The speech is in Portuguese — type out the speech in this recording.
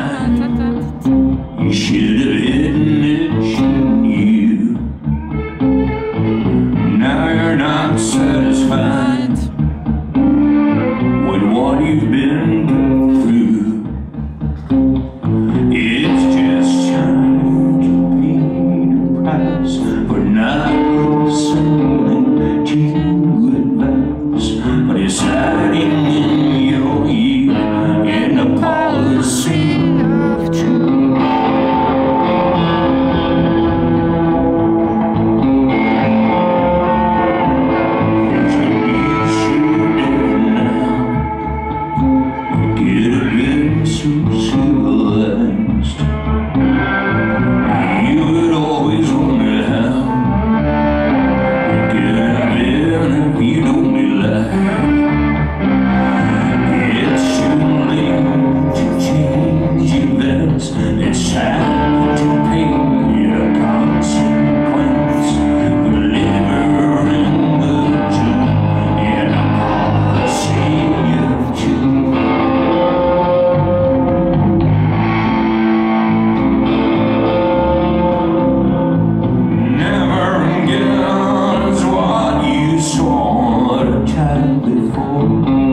time. amor.